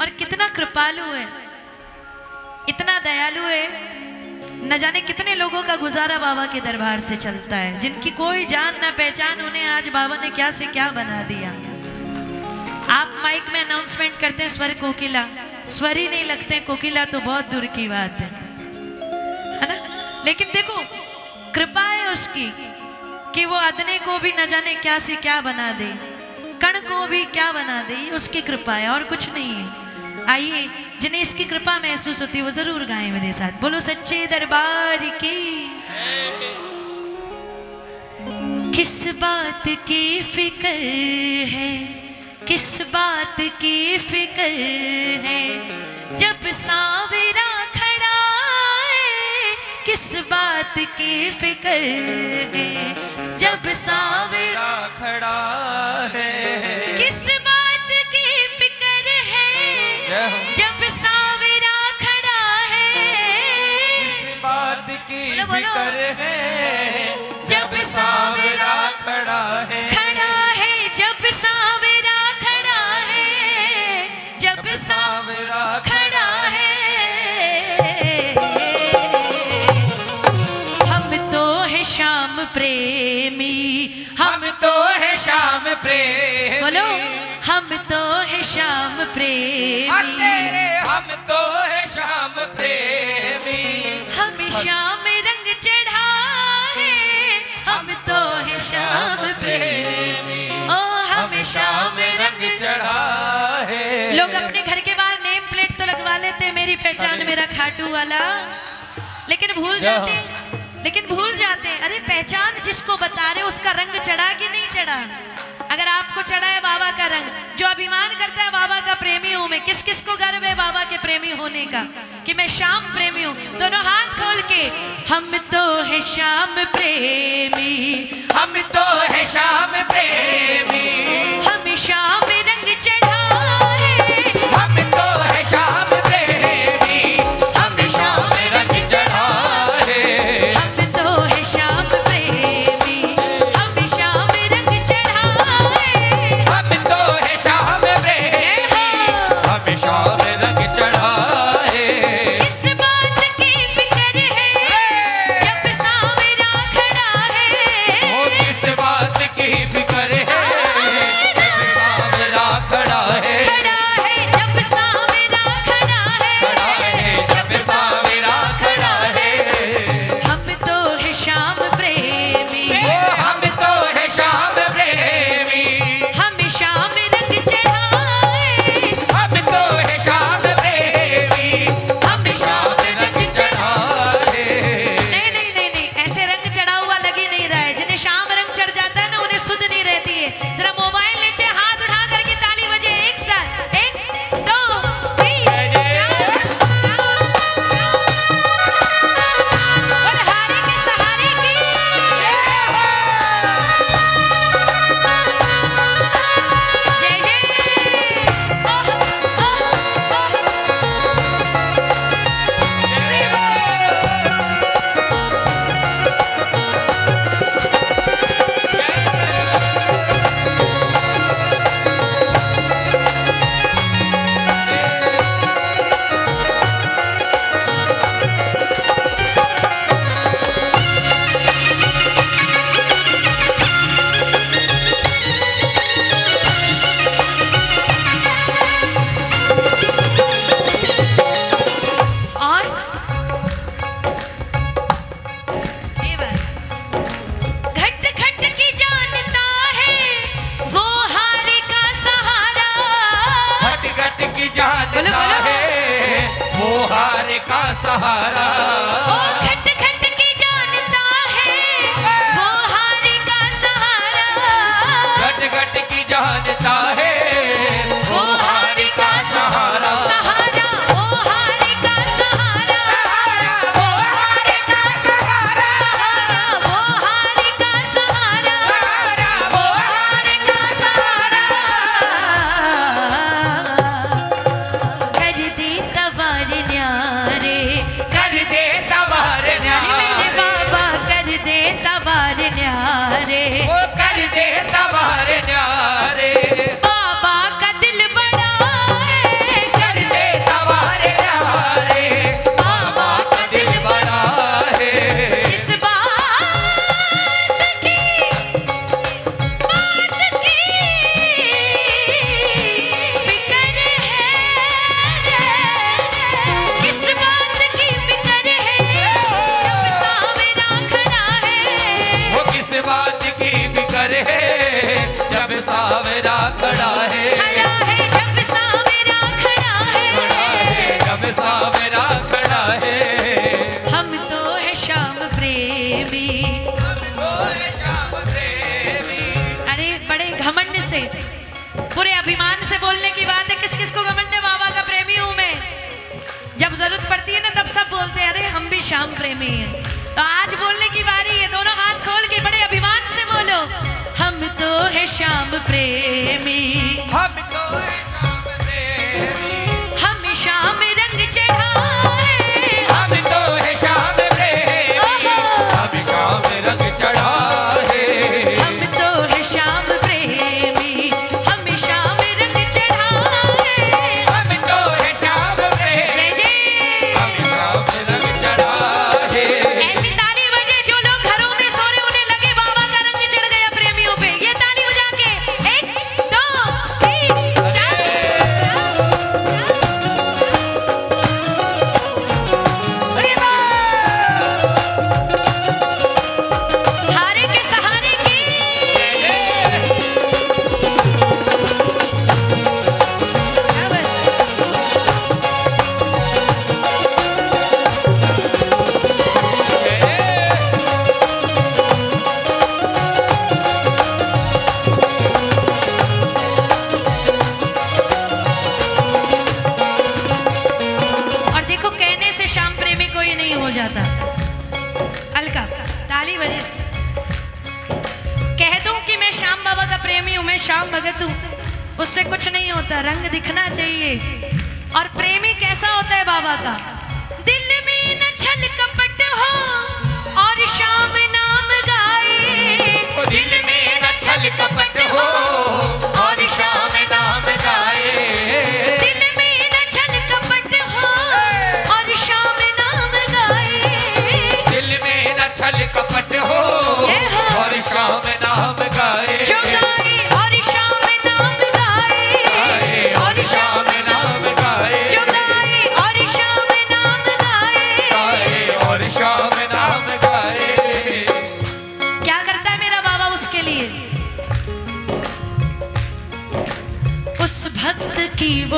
और कितना कृपालु है। इतना दयालु है। न जाने कितने लोगों का गुजारा बाबा के दरबार से चलता है। जिनकी कोई जान ना पहचान उन्हें आज बाबा ने क्या से क्या बना दिया। आप माइक में अनाउंसमेंट करते हैं, स्वर कोकिला। स्वर ही नहीं लगते, कोकिला तो बहुत दूर की बात है। है ना? लेकिन देखो, कृपा है उसकी कि वो अदने को भी न जाने क्या से क्या बना दे। कण को भी क्या बना दे उसकी कृपा है और कुछ नहीं है। आइए जिन्हें इसकी कृपा महसूस होती है वो ज़रूर गाएँ मेरे साथ। बोलो सच्चे दरबार की। किस बात की फ़िक्र है? किस बात की फ़िक्र है? जब सावरा खड़ा है किस बात की फ़िक्र है? जब सावरा खड़ा है किस की। फ़िक्र है। जब सावरा खड़ा है। खड़ा है जब सावरा खड़ा है जब सावरा खड़ा है। हम तो है शाम प्रेमी हम हम तो है शाम प्रेम। बोलो हम तो है शाम प्रेमी तेरे हम तो है शाम प्रेमी। हम शाम रंग चढ़ा है हम तो है शाम प्रेमी। ओ हम शाम रंग चढ़ा है लोग अपने घर के बाहर नेम प्लेट तो लगवा लेते हैं मेरी पहचान मेरा खाटू वाला। लेकिन भूल जाते लेकिन भूल जाते अरे पहचान जिसको बता रहे उसका रंग चढ़ा कि नहीं चढ़ा? अगर आपको चढ़ा है बाबा का रंग, जो अभिमान करता है बाबा का प्रेमी हूँ मैं, किस किस को गर्व है बाबा के प्रेमी होने का? कि मैं श्याम प्रेमी हूँ। दोनों हाथ खोल के, हम तो है श्याम प्रेमी, हम तो है श्याम प्रेमी। श्याम प्रेमी हैं। तो आज बोलने की बारी है, दोनों हाथ खोल के बड़े अभिमान से बोलो, हम तो है श्याम प्रेमी। दिखना चाहिए। और प्रेमी कैसा होता है बाबा का?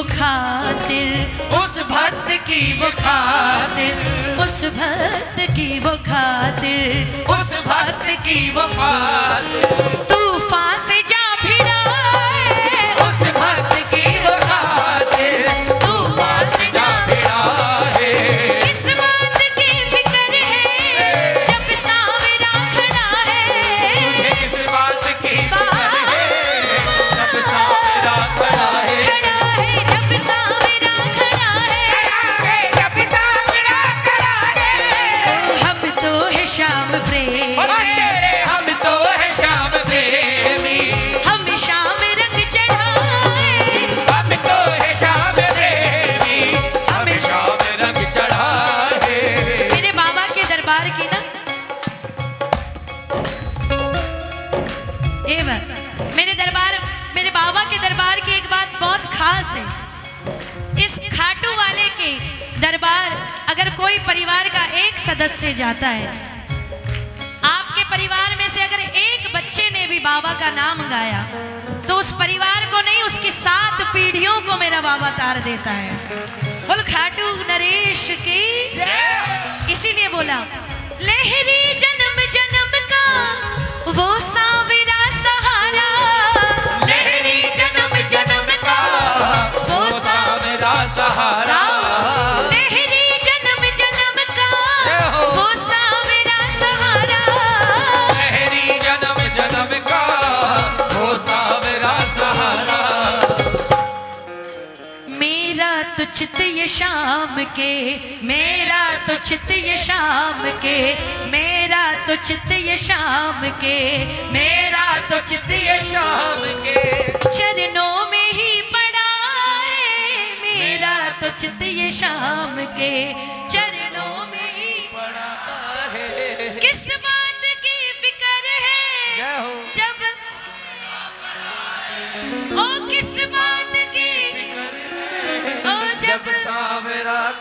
खातिर, उस भक्त की वो खातिर, उस भक्त की वो खातिर, उस भक्त की वो खातिर। कोई परिवार का एक सदस्य जाता है। आपके परिवार में से अगर एक बच्चे ने भी बाबा का नाम गाया तो उस परिवार को नहीं उसकी सात पीढ़ियों को मेरा बाबा तार देता है। बोल खाटू नरेश की। इसीलिए बोला लहरी जन्म जन्म का वो साविरा सहारा। लहरी जन्म जन्म का वो सावरा सहारा। शाम के मेरा तो चित ये शाम के मेरा तो चित ये शाम के मेरा तो चित ये शाम के। चरणों में ही पड़ा है मेरा तो चित ये शाम के। चरणों में ही पड़ा है। किस बात की फ़िक्र है जब ओ किस बात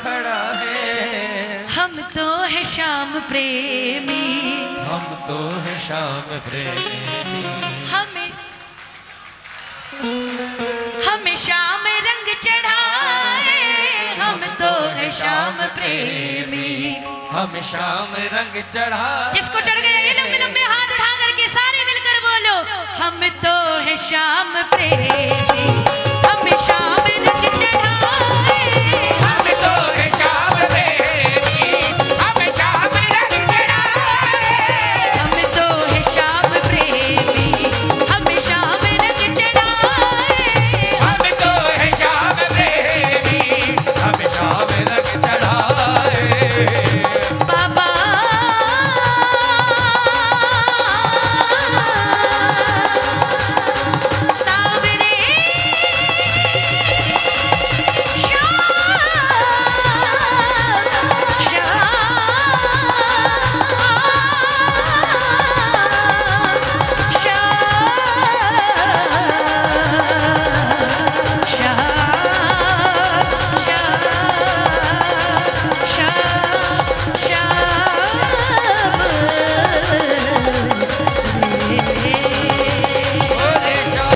खड़ा है। हम तो है श्याम प्रेमी। हम तो है शाम प्रेमी। हमें हमें श्याम रंग चढ़ाए। हम तो है श्याम प्रेमी। हम शाम रंग चढ़ा जिसको चढ़ गया ये लंबे लंबे हाथ उठा करके सारे मिलकर बोलो हम तो है श्याम प्रेमी। हम श्याम रंग चढ़ा